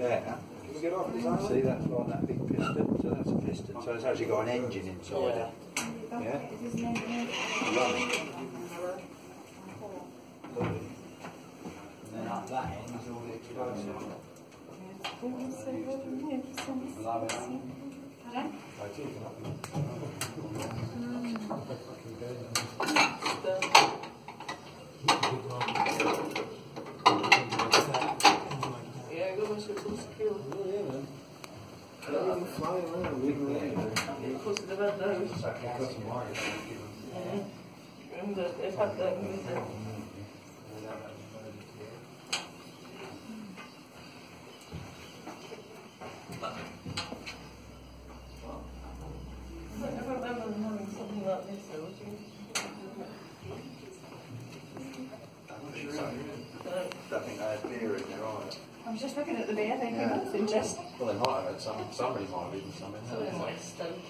There. Can we get off this island? See that's like that big piston. So that's a piston. So it's actually got an engine inside it. Yeah. And then up that end is all the explosive. Blow it up. Yeah, go and shoot some skill. Flying around, around. Of course, they've had those. And uh, they've had them with the I don't remember having something like this though, would you? I think they had beer in there, either. I was just looking at the beer thinking Yeah. that's interesting. Well, they might have had some. Somebody might have eaten some in there. it's like stone.